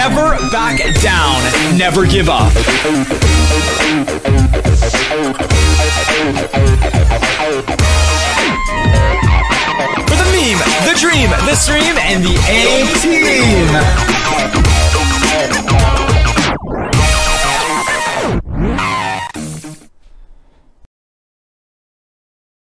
Never back down. Never give up. For the meme, the dream, the stream, and the AT.